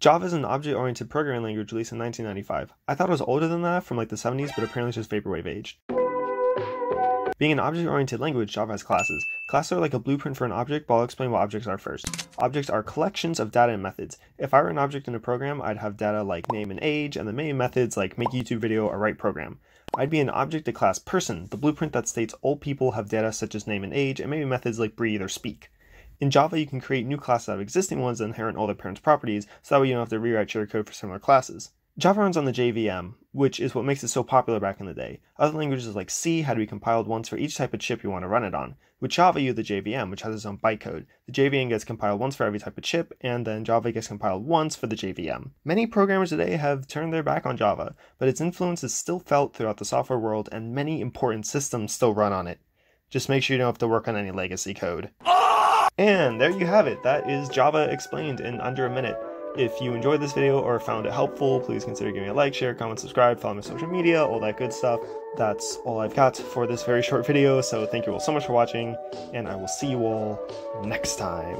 Java is an object-oriented programming language released in 1995. I thought it was older than that, from like the 70s, but apparently it's just vaporwave aged. Being an object-oriented language, Java has classes. Classes are like a blueprint for an object, but I'll explain what objects are first. Objects are collections of data and methods. If I were an object in a program, I'd have data like name and age, and the main methods like make YouTube video or write program. I'd be an object to class person, the blueprint that states all people have data such as name and age, and maybe methods like breathe or speak. In Java, you can create new classes out of existing ones that inherit all their parents' properties, so that way you don't have to rewrite your code for similar classes. Java runs on the JVM, which is what makes it so popular back in the day. Other languages like C had to be compiled once for each type of chip you want to run it on. With Java, you have the JVM, which has its own bytecode. The JVM gets compiled once for every type of chip, and then Java gets compiled once for the JVM. Many programmers today have turned their back on Java, but its influence is still felt throughout the software world, and many important systems still run on it. Just make sure you don't have to work on any legacy code. And there you have it. That is Java explained in under a minute. If you enjoyed this video or found it helpful, please consider giving a like, share, comment, subscribe, follow my social media, all that good stuff. That's all I've got for this very short video, so thank you all so much for watching, and I will see you all next time.